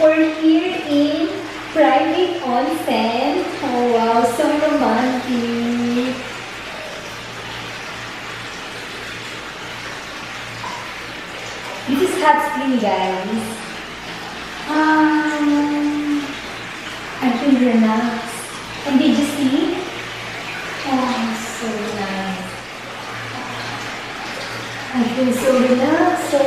We're here in private onsen. Oh wow, so romantic. This is hot spring, guys. Um, I feel relaxed. And did you see? Oh, so nice. I feel so relaxed, so